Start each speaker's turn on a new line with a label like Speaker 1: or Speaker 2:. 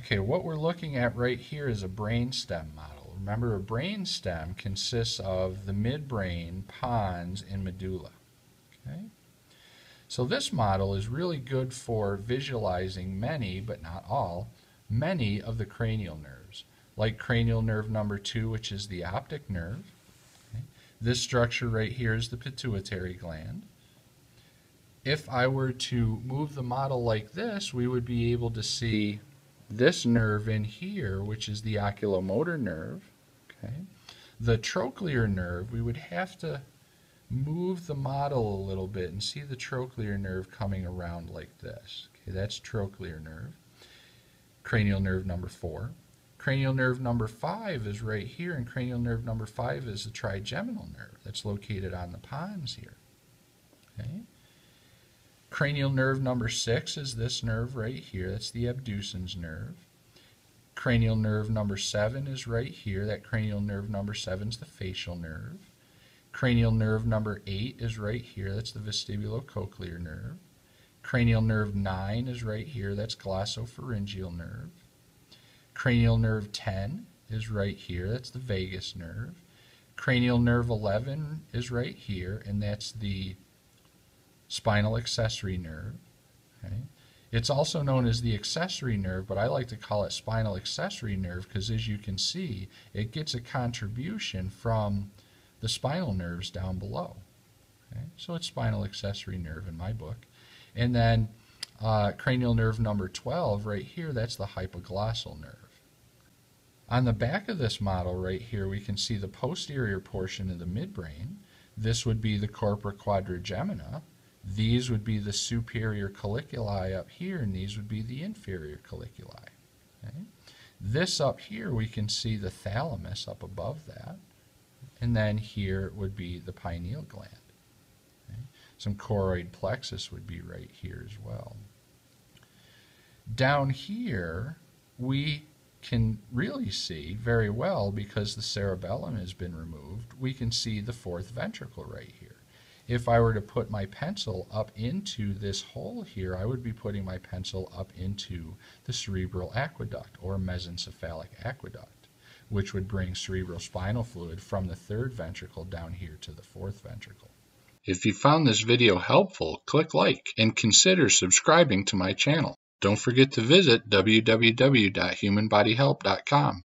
Speaker 1: Okay, what we're looking at right here is a brainstem model. Remember, a brainstem consists of the midbrain, pons, and medulla. Okay? So this model is really good for visualizing many, but not all, many of the cranial nerves, like cranial nerve number two, which is the optic nerve. Okay? This structure right here is the pituitary gland. If I were to move the model like this, we would be able to see this nerve in here, which is the oculomotor nerve. Okay? The trochlear nerve, we would have to move the model a little bit and see the trochlear nerve coming around like this. Okay, that's trochlear nerve. Cranial nerve number four. Cranial nerve number five is right here, and cranial nerve number five is the trigeminal nerve that's located on the pons here. Okay. Cranial nerve number six is this nerve right here. That's the abducens nerve. Cranial nerve number seven is right here. That cranial nerve number seven is the facial nerve. Cranial nerve number 8 is right here. That's the vestibulocochlear nerve. Cranial nerve 9 is right here. That's glossopharyngeal nerve. Cranial nerve 10 is right here. That's the vagus nerve. Cranial nerve 11 is right here, and that's the spinal accessory nerve. Okay. It's also known as the accessory nerve, but I like to call it spinal accessory nerve because as you can see, it gets a contribution from the spinal nerves down below. Okay? So it's spinal accessory nerve in my book. And then uh, cranial nerve number 12 right here, that's the hypoglossal nerve. On the back of this model right here, we can see the posterior portion of the midbrain. This would be the corpora quadrigemina. These would be the superior colliculi up here, and these would be the inferior colliculi. Okay? This up here, we can see the thalamus up above that and then here would be the pineal gland. Okay? Some choroid plexus would be right here as well. Down here, we can really see very well because the cerebellum has been removed, we can see the fourth ventricle right here. If I were to put my pencil up into this hole here, I would be putting my pencil up into the cerebral aqueduct or mesencephalic aqueduct which would bring cerebrospinal fluid from the third ventricle down here to the fourth ventricle.
Speaker 2: If you found this video helpful, click like and consider subscribing to my channel. Don't forget to visit www.humanbodyhelp.com